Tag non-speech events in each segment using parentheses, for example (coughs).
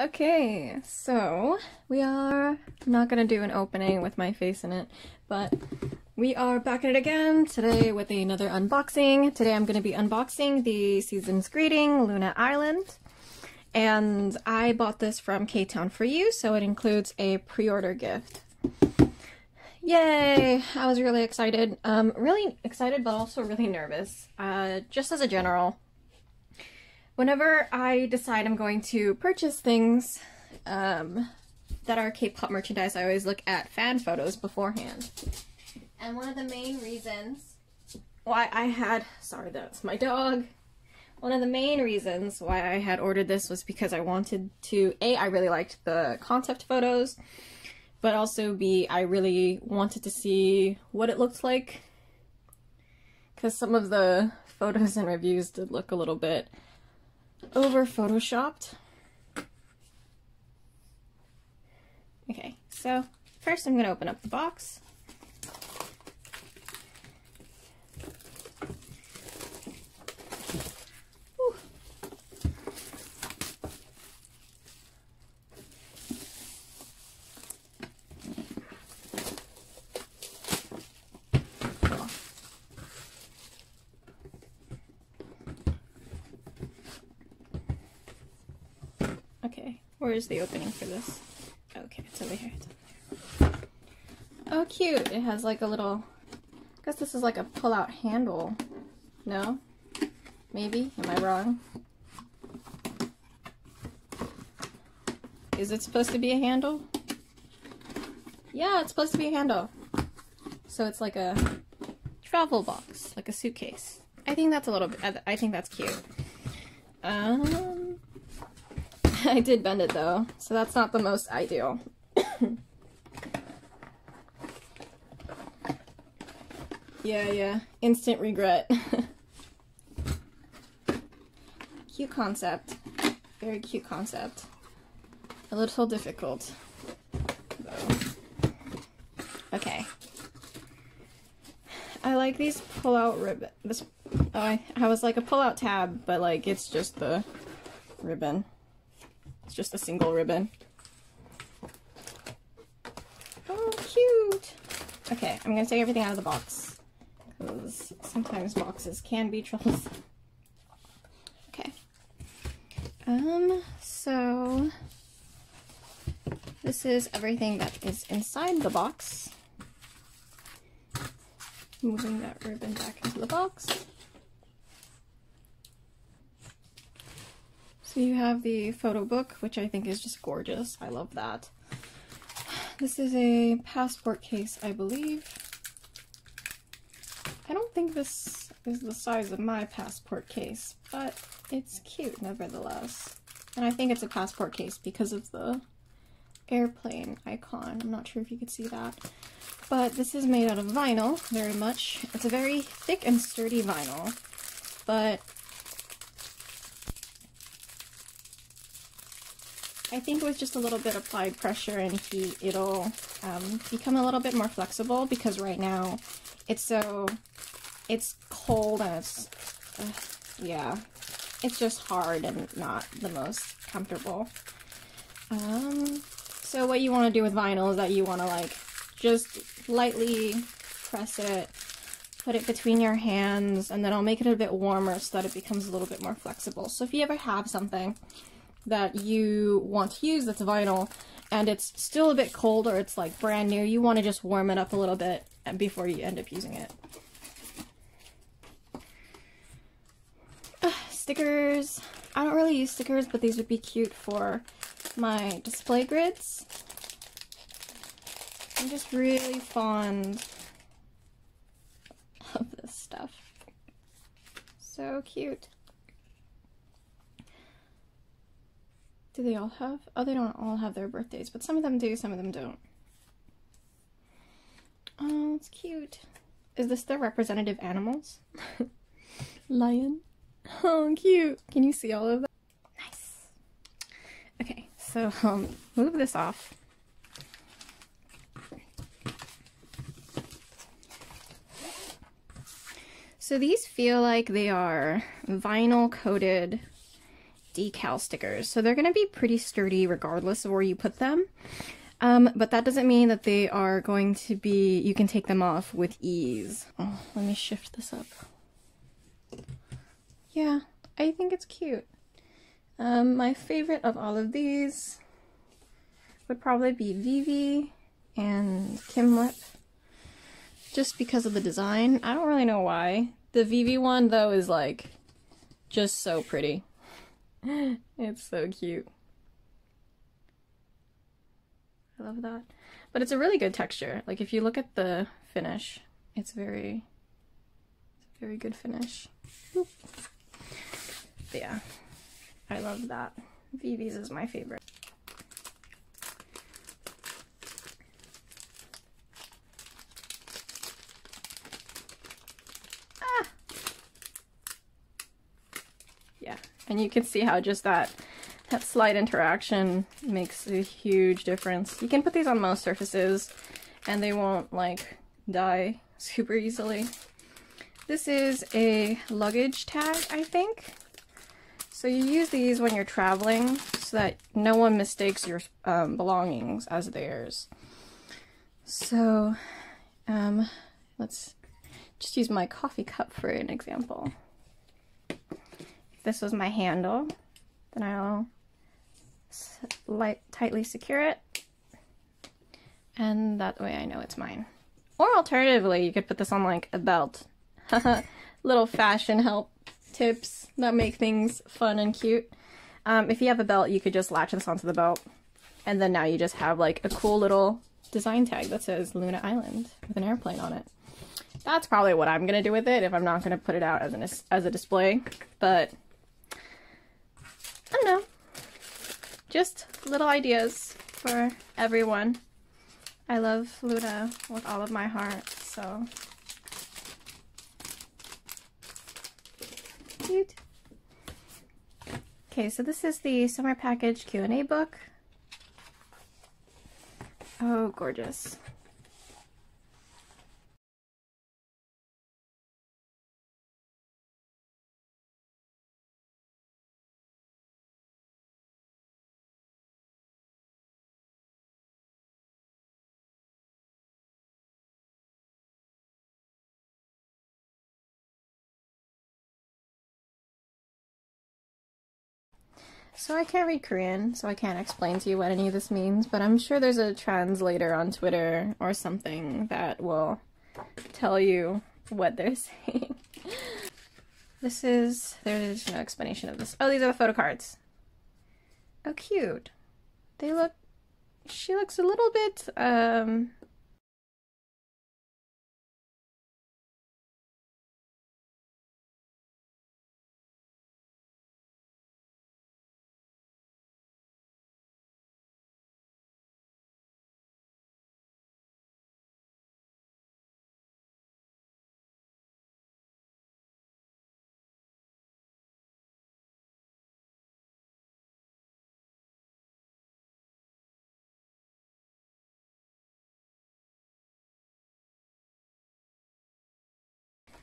Okay, so we are not gonna do an opening with my face in it, but we are back at it again today with another unboxing. Today I'm gonna be unboxing the Season's Greeting Loona Island. And I bought this from Ktown4u, so it includes a pre-order gift. Yay! I was really excited. Um, really excited, but also really nervous. Uh, just as a general, whenever I decide I'm going to purchase things um, that are K-pop merchandise, I always look at fan photos beforehand. And one of the main reasons why I had, sorry that's my dog, one of the main reasons why I had ordered this was because I wanted to, A, I really liked the concept photos, but also B, I really wanted to see what it looked like. Because some of the photos and reviews did look a little bit over photoshopped. Okay, so first I'm going to open up the box. Okay, where is the opening for this? Okay, it's over here. It's over there. Oh, cute. It has like a little, I guess this is like a pull-out handle. No? Maybe? Am I wrong? Is it supposed to be a handle? Yeah, it's supposed to be a handle. So it's like a travel box, like a suitcase. I think that's a little bit, I think that's cute. Um, (laughs) I did bend it though, so that's not the most ideal. (coughs) yeah, yeah, instant regret. (laughs) cute concept. Very cute concept. A little difficult. Though. Okay. I like these pull-out ribbon. This, oh, I, I was like a pull-out tab, but like it's just the ribbon. It's just a single ribbon. Oh, cute! Okay, I'm gonna take everything out of the box. Because sometimes boxes can be (laughs) troublesome. Okay. Um, so... This is everything that is inside the box. Moving that ribbon back into the box. You have the photo book, which I think is just gorgeous. I love that. This is a passport case, I believe. I don't think this is the size of my passport case, but it's cute nevertheless. And I think it's a passport case because of the airplane icon. I'm not sure if you could see that. But this is made out of vinyl, very much. It's a very thick and sturdy vinyl, but I think with just a little bit of applied pressure and heat, it'll um, become a little bit more flexible because right now it's so, it's cold and it's, uh, yeah, it's just hard and not the most comfortable. Um, so what you want to do with vinyl is that you want to like just lightly press it, put it between your hands, and then I'll make it a bit warmer so that it becomes a little bit more flexible. So if you ever have something that you want to use that's vinyl and it's still a bit cold or it's like brand new, you want to just warm it up a little bit before you end up using it. Stickers. I don't really use stickers, but these would be cute for my display grids. I'm just really fond of this stuff. So cute. Do they all have? Oh, they don't all have their birthdays, but some of them do, some of them don't. Oh, it's cute. Is this the representative animals? (laughs) Lion. Oh, cute. Can you see all of that? Nice. Okay, so um, move this off. So these feel like they are vinyl coated decal stickers. So they're going to be pretty sturdy regardless of where you put them. Um, but that doesn't mean that they are going to be, you can take them off with ease. Oh, let me shift this up. Yeah, I think it's cute. Um, my favorite of all of these would probably be Vivi and Kim Lip. Just because of the design. I don't really know why. The Vivi one, though, is like just so pretty. (laughs) it's so cute. I love that. But it's a really good texture. Like if you look at the finish, it's very, it's very good finish. But yeah, I love that. Vivi's is my favorite. Yeah, and you can see how just that that slight interaction makes a huge difference. You can put these on most surfaces and they won't like die super easily. This is a luggage tag, I think. So you use these when you're traveling so that no one mistakes your um, belongings as theirs. So um, let's just use my coffee cup for an example. This was my handle, then I'll light, tightly secure it. And that way I know it's mine. Or alternatively, you could put this on like a belt. (laughs) Little fashion help tips that make things fun and cute. Um, if you have a belt, you could just latch this onto the belt. And then now you just have like a cool little design tag that says Loona Island with an airplane on it. That's probably what I'm going to do with it if I'm not going to put it out as, an, as a display. But I don't know just little ideas for everyone. I love Loona with all of my heart, so cute. Okay, so this is the summer package Q&A book. Oh, gorgeous. So I can't read Korean, so I can't explain to you what any of this means, but I'm sure there's a translator on Twitter or something that will tell you what they're (laughs) saying. this is, there's no explanation of this. Oh, these are the photo cards. Oh, cute. They look, she looks a little bit, um,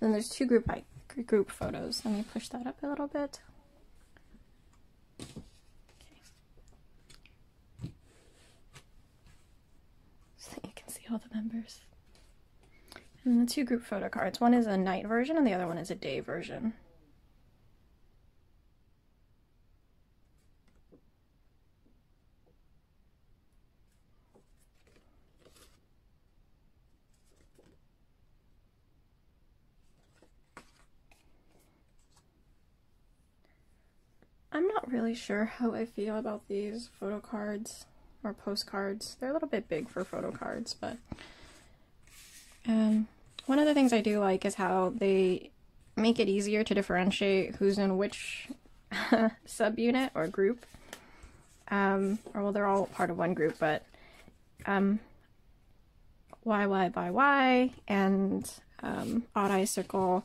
Then there's two group group photos. Let me push that up a little bit. Okay. So that you can see all the members. And the two group photo cards. One is a night version and the other one is a day version. I'm not really sure how I feel about these photo cards or postcards. They're a little bit big for photo cards, but um, one of the things I do like is how they make it easier to differentiate who's in which (laughs) subunit or group. Um, or well, they're all part of one group, but um, YY by Y and um, Odd Circle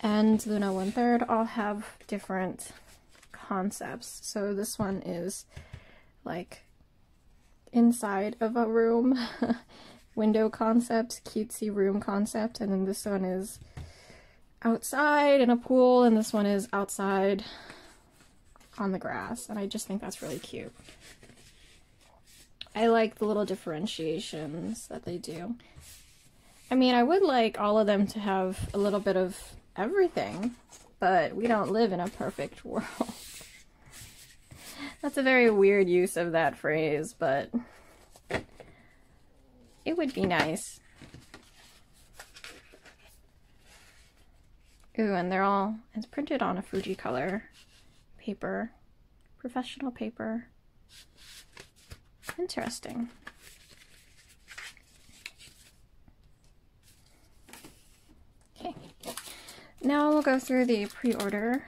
and Loona One Third all have different concepts. So this one is like inside of a room, (laughs) window concept, cutesy room concept, and then this one is outside in a pool, and this one is outside on the grass, and I just think that's really cute. I like the little differentiations that they do. I mean, I would like all of them to have a little bit of everything, but we don't live in a perfect (laughs) world. That's a very weird use of that phrase, but it would be nice. Ooh, and they're all, it's printed on a Fuji color paper, professional paper. Interesting. Okay, now we'll go through the pre-order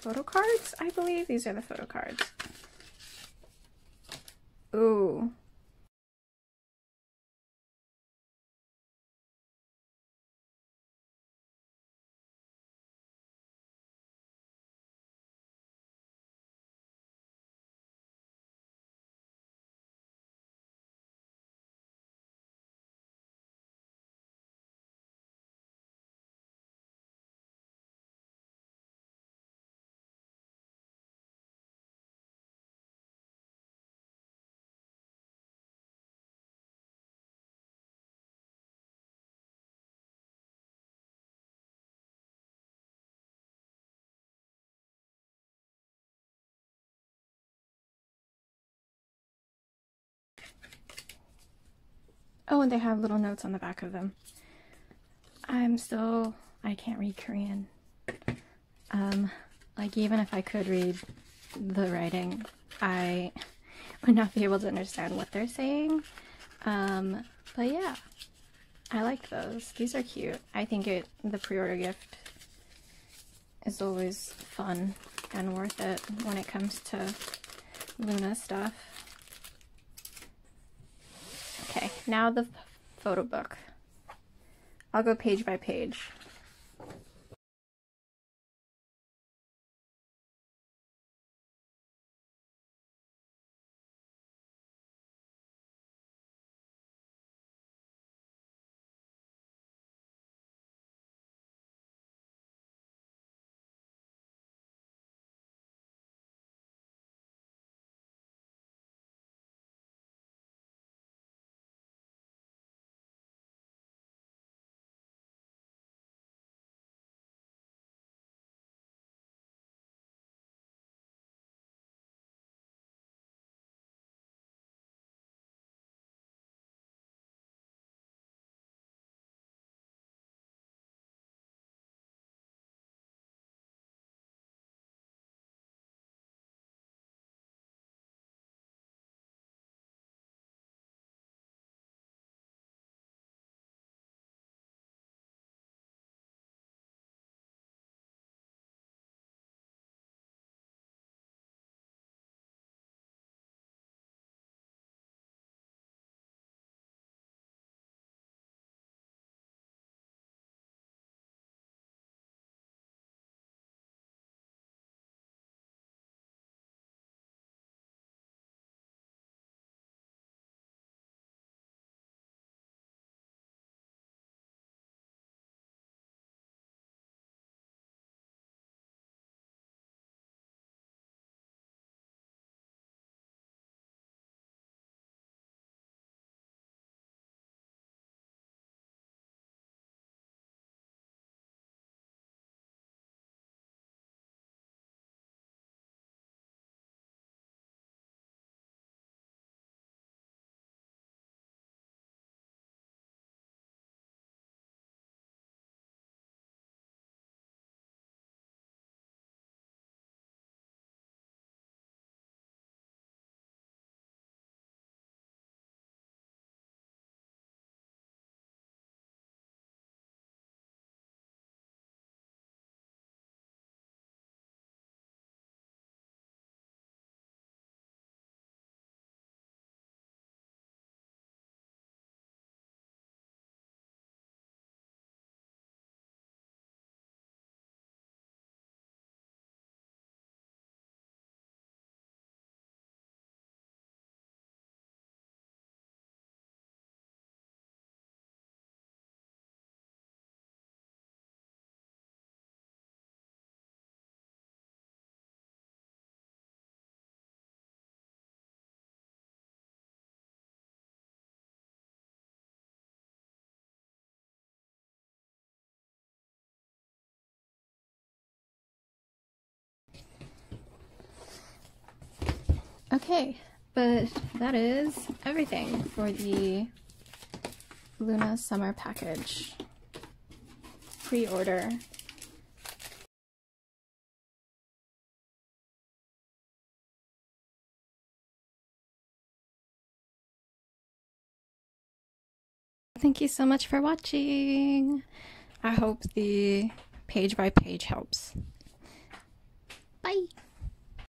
photo cards, I believe. These are the photo cards. Ooh, Oh, and they have little notes on the back of them. I'm still, I can't read Korean. Um, like even if I could read the writing, I would not be able to understand what they're saying. Um, but yeah, I like those. These are cute. I think it, the pre-order gift is always fun and worth it when it comes to Loona stuff. Okay, now the photo book. I'll go page by page. Okay, but that is everything for the Loona Summer Package pre-order. Thank you so much for watching. I hope the page by page helps. Bye.